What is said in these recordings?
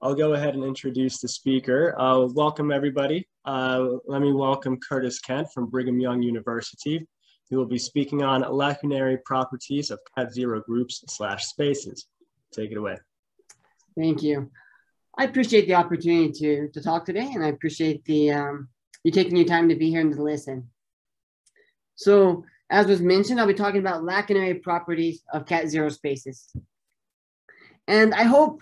I'll go ahead and introduce the speaker. Uh, welcome everybody. Uh, let me welcome Curtis Kent from Brigham Young University, who will be speaking on lacunary properties of Cat zero groups slash spaces. Take it away. Thank you. I appreciate the opportunity to, to talk today, and I appreciate the um, you taking your time to be here and to listen. So, as was mentioned, I'll be talking about lacunary properties of cat zero spaces. And I hope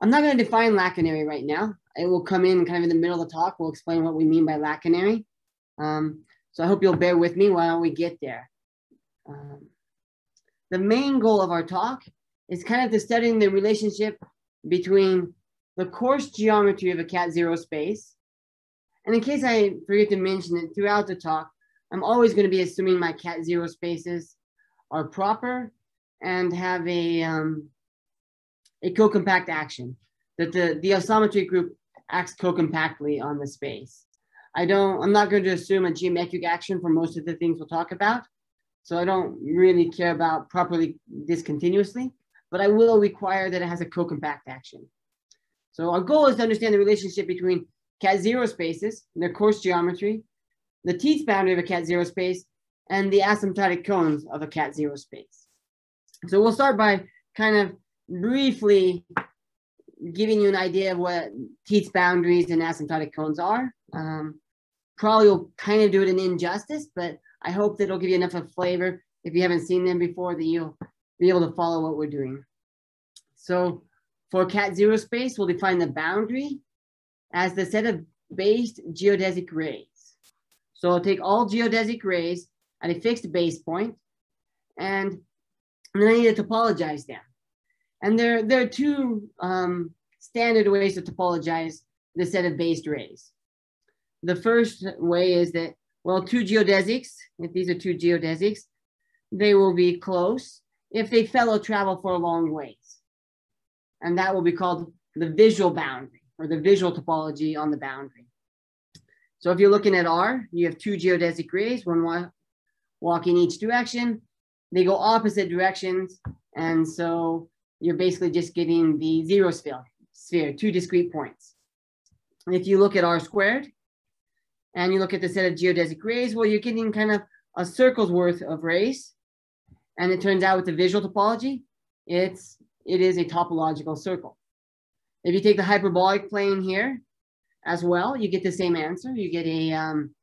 I'm not going to define lacunary right now. It will come in kind of in the middle of the talk. We'll explain what we mean by lacunary. Um, so I hope you'll bear with me while we get there. Um, the main goal of our talk is kind of to studying the relationship between the coarse geometry of a cat zero space. And in case I forget to mention it throughout the talk, I'm always going to be assuming my cat zero spaces are proper and have a, um, a co-compact action, that the, the isometry group acts co-compactly on the space. I don't, I'm not going to assume a geometric action for most of the things we'll talk about. So I don't really care about properly discontinuously, but I will require that it has a co-compact action. So our goal is to understand the relationship between cat zero spaces, and their coarse geometry, the Tits boundary of a cat zero space, and the asymptotic cones of a cat zero space. So we'll start by kind of briefly giving you an idea of what Tits boundaries and asymptotic cones are. Um, probably will kind of do it an injustice, but I hope that it'll give you enough of flavor if you haven't seen them before that you'll be able to follow what we're doing. So for cat zero space, we'll define the boundary as the set of based geodesic rays. So I'll take all geodesic rays at a fixed base point, and, and then I need to topologize them. And there, there are two um, standard ways to topologize the set of based rays. The first way is that, well, two geodesics, if these are two geodesics, they will be close if they fellow travel for a long ways. And that will be called the visual boundary or the visual topology on the boundary. So if you're looking at R, you have two geodesic rays, one walk, walk in each direction. They go opposite directions. And so you're basically just getting the zero sphere, sphere, two discrete points. If you look at R squared and you look at the set of geodesic rays, well, you're getting kind of a circle's worth of rays. And it turns out with the visual topology, it's, it is a topological circle. If you take the hyperbolic plane here, as well, you get the same answer. You get a, um,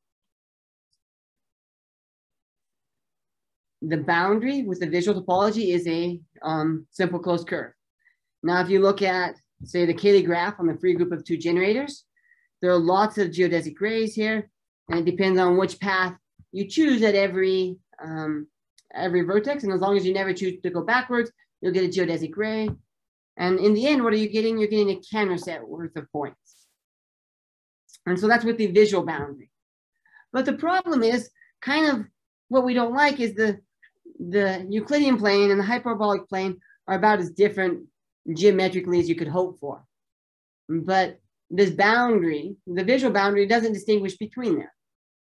the boundary with the visual topology is a um, simple closed curve. Now, if you look at, say, the Cayley graph on the free group of two generators, there are lots of geodesic rays here, and it depends on which path you choose at every um, every vertex. And as long as you never choose to go backwards, you'll get a geodesic ray. And in the end, what are you getting? You're getting a Cantor set worth of points. And so that's with the visual boundary. But the problem is kind of what we don't like is the, the Euclidean plane and the hyperbolic plane are about as different geometrically as you could hope for. But this boundary, the visual boundary doesn't distinguish between them.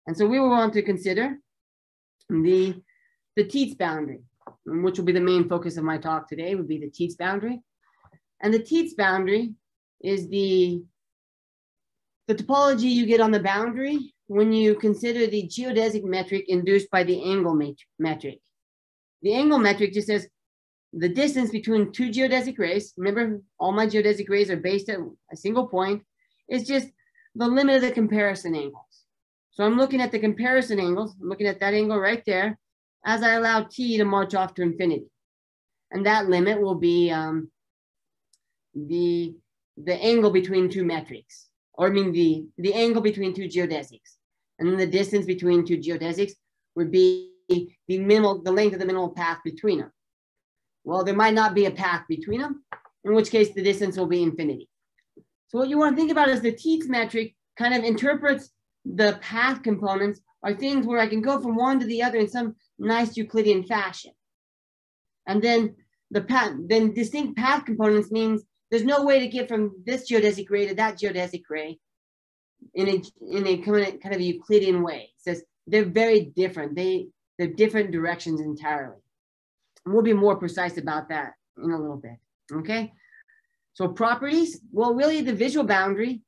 And so we will want to consider the, the Tits boundary, which will be the main focus of my talk today, would be the Tits boundary. And the Tits boundary is the the topology you get on the boundary when you consider the geodesic metric induced by the angle metric. The angle metric just says the distance between two geodesic rays, remember all my geodesic rays are based at a single point, is just the limit of the comparison angles. So I'm looking at the comparison angles, I'm looking at that angle right there, as I allow t to march off to infinity. And that limit will be um, the, the angle between two metrics or I mean the, the angle between two geodesics. And the distance between two geodesics would be the minimal, the length of the minimal path between them. Well, there might not be a path between them, in which case the distance will be infinity. So what you want to think about is the Tits metric kind of interprets the path components are things where I can go from one to the other in some nice Euclidean fashion. And then the path, then distinct path components means there's no way to get from this geodesic ray to that geodesic ray in a in a kind of Euclidean way. It says they're very different. They they're different directions entirely. We'll be more precise about that in a little bit. Okay. So properties, well, really the visual boundary,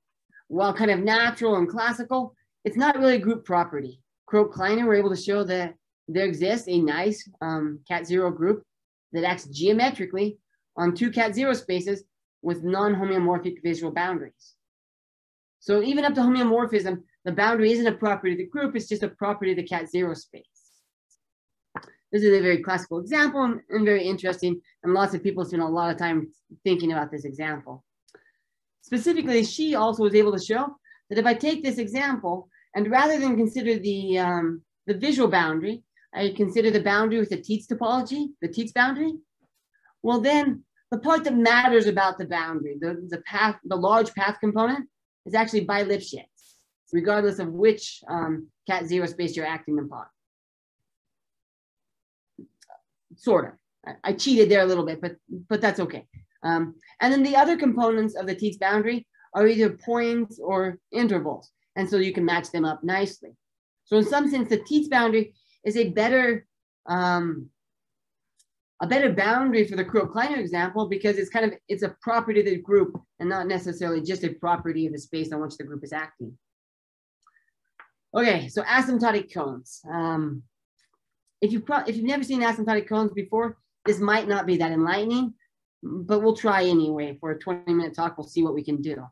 while kind of natural and classical, it's not really a group property. Croke Kleiner were able to show that there exists a nice um, cat zero group that acts geometrically on two cat zero spaces with non-homeomorphic visual boundaries. So even up to homeomorphism, the boundary isn't a property of the group, it's just a property of the cat zero space. This is a very classical example and, very interesting, and lots of people spend a lot of time thinking about this example. Specifically, Xie also was able to show that if I take this example, and rather than consider the, um, the visual boundary, I consider the boundary with the Tits topology, the Tits boundary, well then the part that matters about the boundary, the, the path, the large path component is actually bi-Lipschitz, regardless of which um, cat zero space you're acting upon. Sort of. I, I cheated there a little bit, but, but that's okay. Um, and then the other components of the Tits boundary are either points or intervals. And so you can match them up nicely. So in some sense, the Tits boundary is a better um, a better boundary for the Croke-Kleiner example because it's kind of it's a property of the group and not necessarily just a property of the space on which the group is acting. Okay, so asymptotic cones. Um, if you if you've never seen asymptotic cones before, this might not be that enlightening, but we'll try anyway. For a 20 minute talk, we'll see what we can do.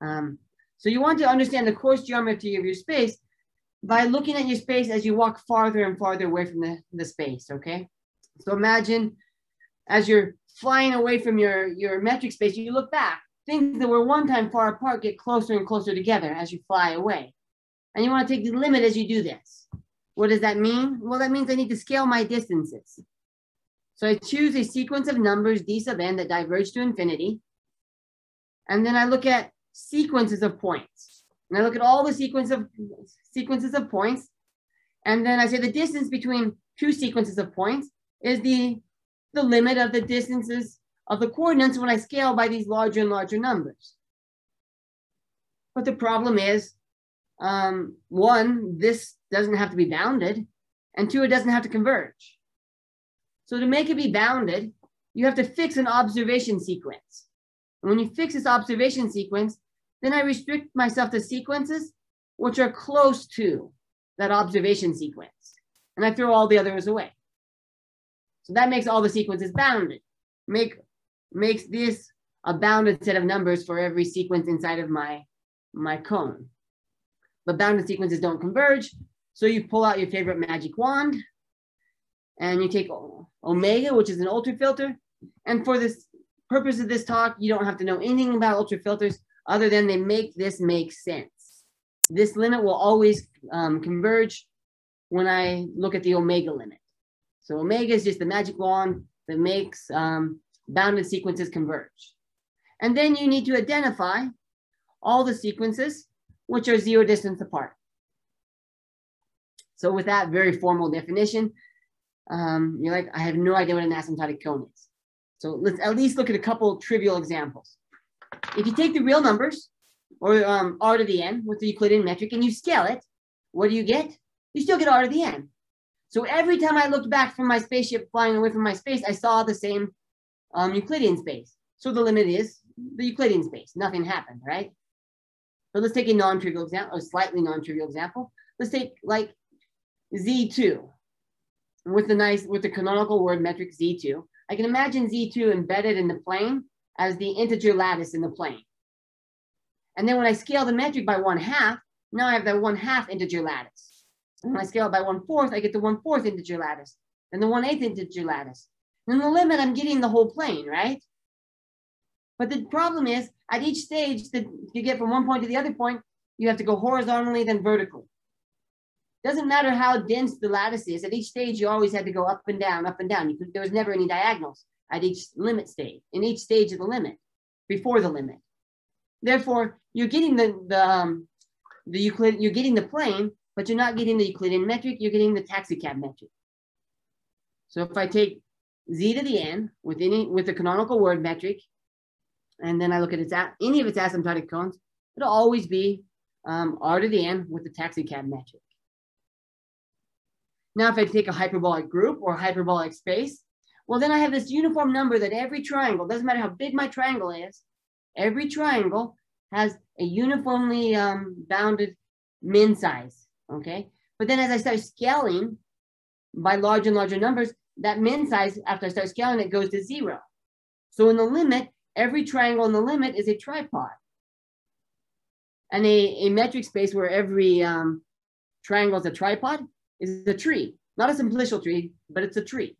Um, so you want to understand the coarse geometry of your space by looking at your space as you walk farther and farther away from the, the space, okay? So imagine as you're flying away from your, your metric space, you look back. Things that were one time far apart get closer and closer together as you fly away. And you want to take the limit as you do this. What does that mean? Well, that means I need to scale my distances. So I choose a sequence of numbers d sub n that diverge to infinity. And then I look at sequences of points. And I look at all the sequence of sequences of points. And then I say the distance between two sequences of points is the, the limit of the distances of the coordinates when I scale by these larger and larger numbers. But the problem is, um, one, this doesn't have to be bounded, and two, it doesn't have to converge. So to make it be bounded, you have to fix an observation sequence. And when you fix this observation sequence, then I restrict myself to sequences which are close to that observation sequence. And I throw all the others away. So that makes all the sequences bounded. Make makes this a bounded set of numbers for every sequence inside of my, my cone. But bounded sequences don't converge. So you pull out your favorite magic wand and you take omega, which is an ultra filter. And for this purpose of this talk, you don't have to know anything about ultra filters other than they make this make sense. This limit will always um, converge when I look at the omega limit. So omega is just the magic wand that makes um, bounded sequences converge. And then you need to identify all the sequences which are zero distance apart. So with that very formal definition, um, you're like, I have no idea what an asymptotic cone is. So let's at least look at a couple trivial examples. If you take the real numbers, or um, r to the n with the Euclidean metric, and you scale it, what do you get? You still get r to the n. So every time I looked back from my spaceship flying away from my space, I saw the same um, Euclidean space. So the limit is the Euclidean space. Nothing happened, right? So let's take a non-trivial example, a slightly non-trivial example. Let's take like Z2 with the nice, with the canonical word metric Z2. I can imagine Z2 embedded in the plane as the integer lattice in the plane. And then when I scale the metric by one half, now I have that one half integer lattice. And when I scale it by one fourth, I get the one fourth integer lattice and the one eighth integer lattice. And in the limit, I'm getting the whole plane, right? But the problem is at each stage that you get from one point to the other point, you have to go horizontally, then vertically. Doesn't matter how dense the lattice is. At each stage, you always had to go up and down, up and down. You could, there was never any diagonals at each limit stage, in each stage of the limit, before the limit. Therefore, you're getting the, the, um, the Euclid, you're getting the plane, but you're not getting the Euclidean metric, you're getting the taxicab metric. So if I take z to the n with any with the canonical word metric, and then I look at its any of its asymptotic cones, it'll always be um, r to the n with the taxicab metric. Now, if I take a hyperbolic group or hyperbolic space, well, then I have this uniform number that every triangle, doesn't matter how big my triangle is, every triangle has a uniformly um, bounded min size, okay? But then as I start scaling by larger and larger numbers, that min size, after I start scaling, it goes to zero. So in the limit, every triangle in the limit is a tripod. And a, a metric space where every um, triangle is a tripod is a tree. Not a simplicial tree, but it's a tree.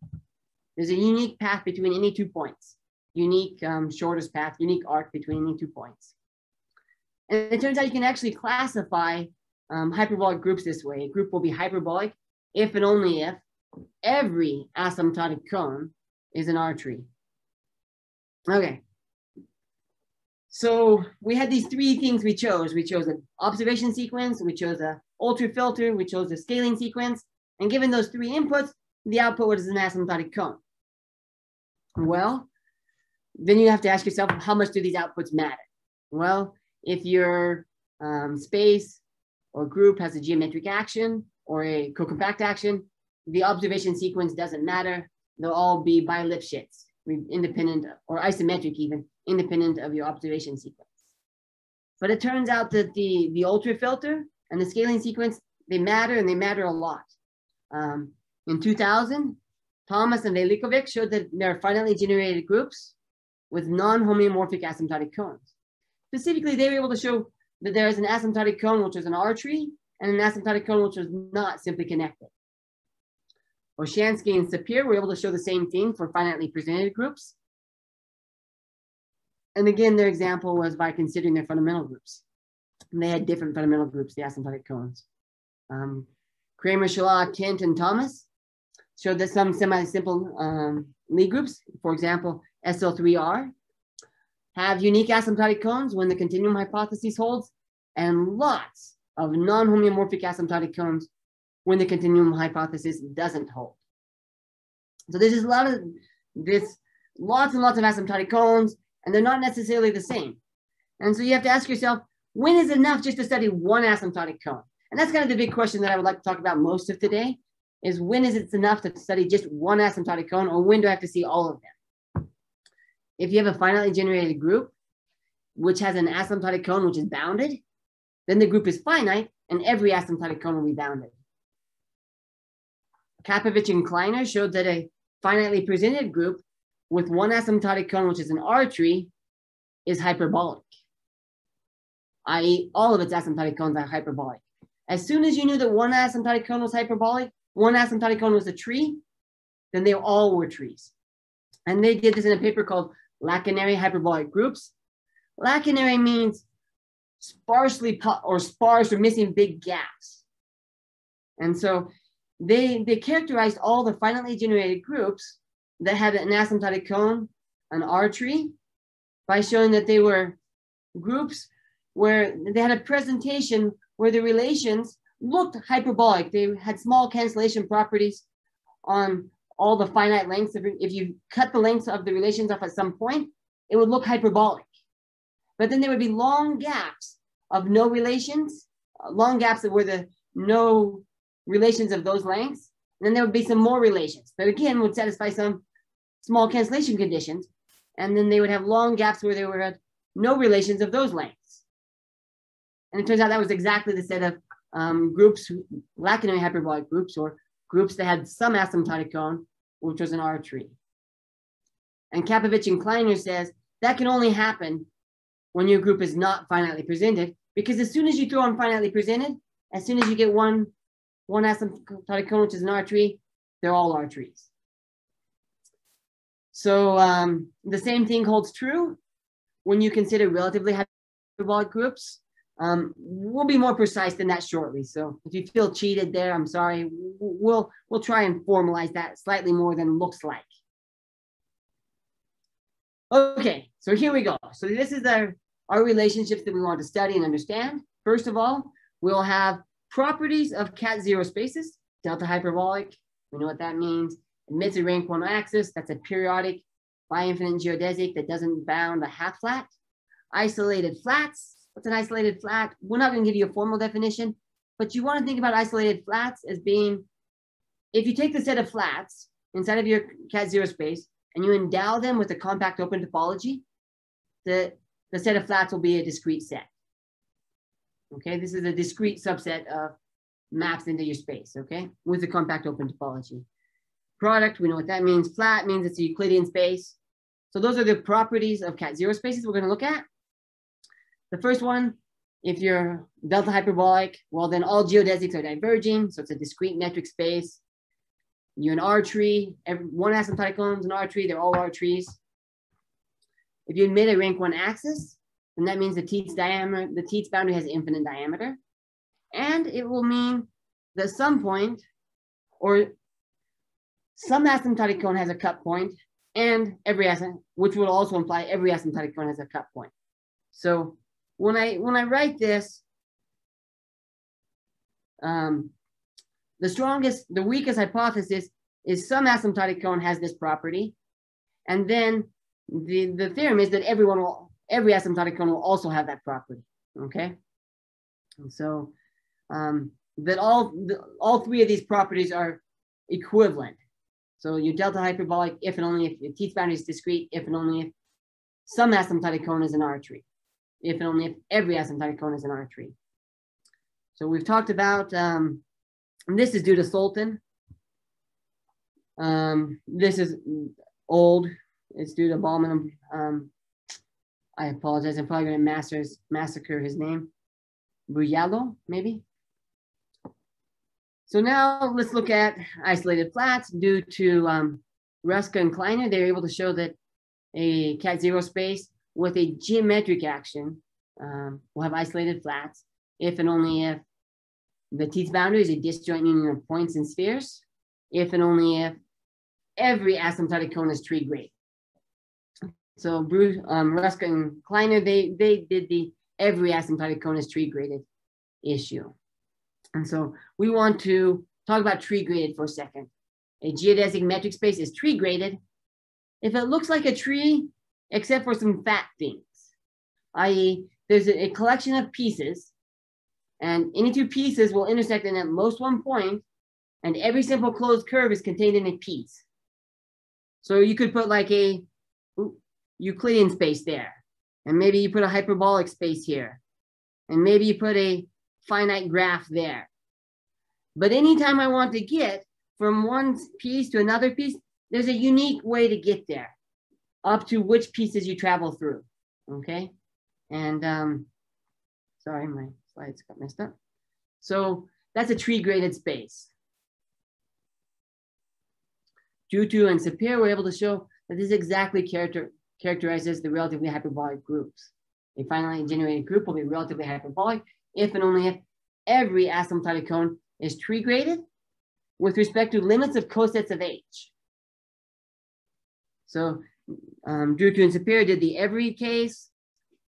There's a unique path between any two points, unique um, shortest path, unique arc between any two points. And it turns out you can actually classify um, hyperbolic groups this way. A group will be hyperbolic if and only if every asymptotic cone is an R tree. Okay. So we had these three things we chose. We chose an observation sequence, we chose a ultrafilter, we chose a scaling sequence, and given those three inputs, the output was an asymptotic cone. Well, then you have to ask yourself, how much do these outputs matter? Well, if your um, space or group has a geometric action or a co-compact action, the observation sequence doesn't matter. They'll all be bi-Lipschitz, independent or isometric even, independent of your observation sequence. But it turns out that the, the ultrafilter and the scaling sequence, they matter and they matter a lot. Um, in 2000, Thomas and Velickovic showed that there are finitely generated groups with non-homeomorphic asymptotic cones. Specifically, they were able to show that there is an asymptotic cone, which is an R tree, and an asymptotic cone, which is not simply connected. Olshansky and Sapir were able to show the same thing for finitely presented groups. And again, their example was by considering their fundamental groups. And they had different fundamental groups, the asymptotic cones. Um, Kramer, Shelah, Tent, and Thomas showed that some semi-simple um, Lie groups, for example, SL3R, have unique asymptotic cones when the continuum hypothesis holds, and lots of non-homeomorphic asymptotic cones when the continuum hypothesis doesn't hold. So there's a lot of this, lots and lots of asymptotic cones, and they're not necessarily the same. And so you have to ask yourself, when is enough just to study one asymptotic cone? And that's kind of the big question that I would like to talk about most of today is when is it enough to study just one asymptotic cone or when do I have to see all of them? If you have a finitely generated group, which has an asymptotic cone which is bounded, then the group is finite and every asymptotic cone will be bounded. Kapovich and Kleiner showed that a finitely presented group with one asymptotic cone, which is an R tree, is hyperbolic, i.e. all of its asymptotic cones are hyperbolic. As soon as you knew that one asymptotic cone was hyperbolic, one asymptotic cone was a tree, then they all were trees. And they did this in a paper called lacunary hyperbolic groups. Lacunary means sparsely or sparse or missing big gaps. And so they, they characterized all the finitely generated groups that had an asymptotic cone, an R tree, by showing that they were groups where they had a presentation where the relations looked hyperbolic. They had small cancellation properties on all the finite lengths. If you cut the lengths of the relations off at some point, it would look hyperbolic. But then there would be long gaps of no relations, long gaps that were the no relations of those lengths. And then there would be some more relations that again would satisfy some small cancellation conditions. And then they would have long gaps where there were no relations of those lengths. And it turns out that was exactly the set of um, groups, lacunary hyperbolic groups, or groups that had some asymptotic cone, which was an R tree. And Kapovich and Kleiner says that can only happen when your group is not finitely presented, because as soon as you throw on finitely presented, as soon as you get one, one asymptotic cone, which is an R tree, they're all R trees. So um, the same thing holds true when you consider relatively hyperbolic groups. Um, we'll be more precise than that shortly. So if you feel cheated there, I'm sorry. We'll we'll try and formalize that slightly more than looks like. Okay, so here we go. So this is our, our relationships that we want to study and understand. First of all, we'll have properties of cat zero spaces, delta hyperbolic. We know what that means. Admits a rank one axis. That's a periodic bi-infinite geodesic that doesn't bound a half flat. Isolated flats What's an isolated flat? We're not going to give you a formal definition, but you want to think about isolated flats as being, if you take the set of flats, inside of your cat zero space and you endow them with a compact open topology, the, the set of flats will be a discrete set. Okay, this is a discrete subset of maps into your space, okay, with a compact open topology. Product, we know what that means. Flat means it's a Euclidean space. So those are the properties of cat zero spaces we're gonna look at. The first one, if you're delta hyperbolic, well then all geodesics are diverging, so it's a discrete metric space. You're an R tree, every, one asymptotic cone is an R tree, they're all R trees. If you admit a rank one axis, then that means the Tits diameter, the Tits boundary has infinite diameter. And it will mean that some point or some asymptotic cone has a cut point and every asymptotic, which will also imply every asymptotic cone has a cut point. So when I when I write this, um, the strongest, the weakest hypothesis is some asymptotic cone has this property, and then the the theorem is that everyone will every asymptotic cone will also have that property. Okay, and so um, that all the, all three of these properties are equivalent. So your delta hyperbolic if and only if your Tits boundary is discrete, if and only if some asymptotic cone is an R tree if and only if every asymptotic cone is an R tree. So we've talked about, um, this is due to Sultan. Um, this is old. It's due to Ballmann. Um, I apologize. I'm probably going to massacre his name. Buyalo, maybe. So now let's look at isolated flats. Due to um, Hruska and Kleiner, they're able to show that a cat zero space with a geometric action um, will have isolated flats if and only if the Tits boundary is a disjoint union of points and spheres, if and only if every asymptotic cone is tree graded. So Bruce, um, Hruska and Kleiner, they, they did the every asymptotic cone is tree graded issue. And so we want to talk about tree graded for a second. A geodesic metric space is tree graded if it looks like a tree except for some fat things, i.e. there's a, a collection of pieces and any two pieces will intersect in at most one point and every simple closed curve is contained in a piece. So you could put like a Euclidean space there and maybe you put a hyperbolic space here and maybe you put a finite graph there. But anytime I want to get from one piece to another piece, there's a unique way to get there up to which pieces you travel through, okay? And um, sorry, my slides got messed up. So that's a tree graded space. Drutu and Sapir were able to show that this exactly character, characterizes the relatively hyperbolic groups. A finitely generated group will be relatively hyperbolic if and only if every asymptotic cone is tree graded with respect to limits of cosets of H. So um, Drew and Sapir did the every case.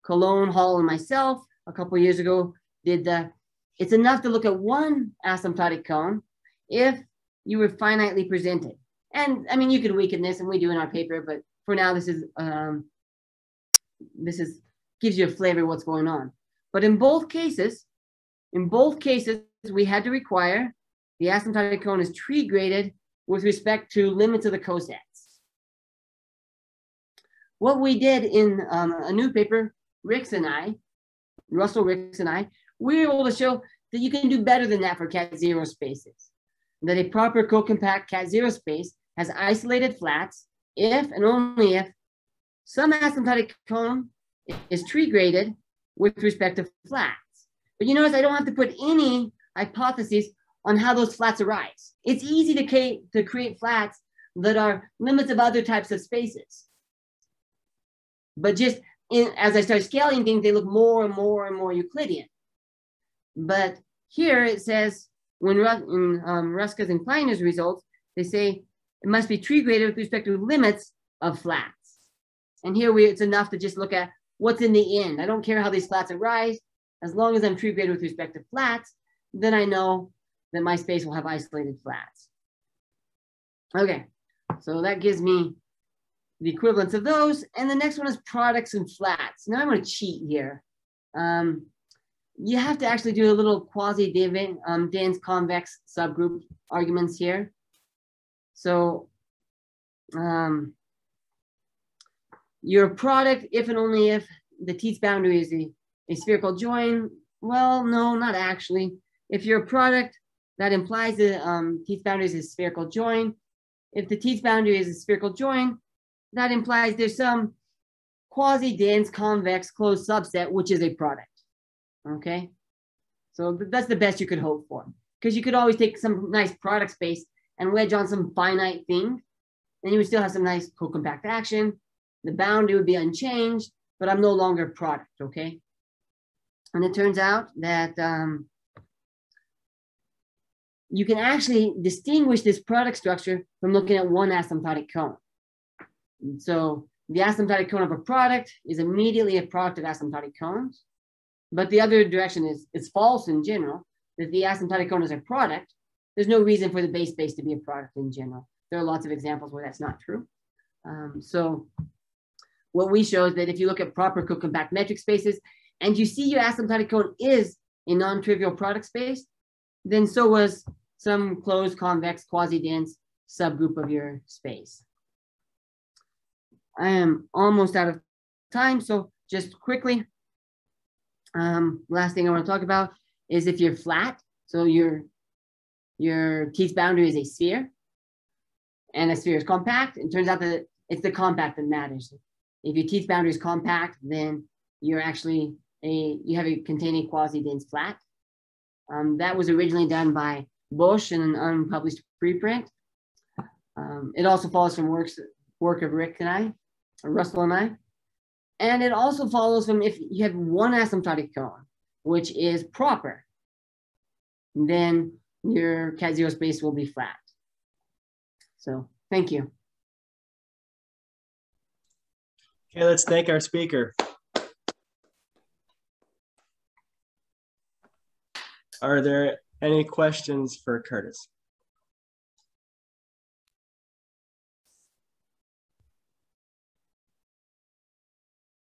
Coulon, Hull, and myself a couple years ago did the. It's enough to look at one asymptotic cone if you were finitely presented. And I mean, you could weaken this, and we do in our paper, but for now, this is um, this is gives you a flavor of what's going on. But in both cases, in both cases, we had to require the asymptotic cone is tree graded with respect to limits of the coset what we did in um, a new paper, Ricks and I, Russell Ricks and I, we were able to show that you can do better than that for cat zero spaces. That a proper co-compact cat zero space has isolated flats if and only if some asymptotic cone is tree graded with respect to flats. But you notice I don't have to put any hypotheses on how those flats arise. It's easy to, to create flats that are limits of other types of spaces. But just in, as I start scaling things, they look more and more and more Euclidean. But here it says, when in um, Hruska's and Kleiner's results, they say it must be tree graded with respect to limits of flats. And here we, it's enough to just look at what's in the end. I don't care how these flats arise. As long as I'm tree graded with respect to flats, then I know that my space will have isolated flats. Okay, so that gives me the equivalents of those. And the next one is products and flats. Now I'm going to cheat here. Um, you have to actually do a little quasi-dense um, convex subgroup arguments here. So um, your product, if and only if the Tits boundary is a, a spherical join, well, no, not actually. If your product that implies the um, Tits boundary is a spherical join, if the Tits boundary is a spherical join, that implies there's some quasi-dense convex closed subset, which is a product, okay? So that's the best you could hope for because you could always take some nice product space and wedge on some finite thing, and you would still have some nice co-compact action. The boundary would be unchanged, but I'm no longer product, okay? And it turns out that um, you can actually distinguish this product structure from looking at one asymptotic cone. And so the asymptotic cone of a product is immediately a product of asymptotic cones, but the other direction is, is false in general, that the asymptotic cone is a product. There's no reason for the base space to be a product in general. There are lots of examples where that's not true. Um, so what we show is that if you look at proper co-compact metric spaces and you see your asymptotic cone is a non-trivial product space, then so was some closed convex quasi-dense subgroup of your space. I am almost out of time, so just quickly, um, last thing I want to talk about is if you're flat, so your your Tits boundary is a sphere, and a sphere is compact. It turns out that it's the compact that matters. If your Tits boundary is compact, then you're actually a you have a containing quasi-dense flat. Um, that was originally done by Bush in an unpublished preprint. Um, it also follows from works work of Rick and I, Russell and I. And it also follows from if you have one asymptotic cone, which is proper, then your cat zero space will be flat. So thank you. Okay, let's thank our speaker. Are there any questions for Curtis?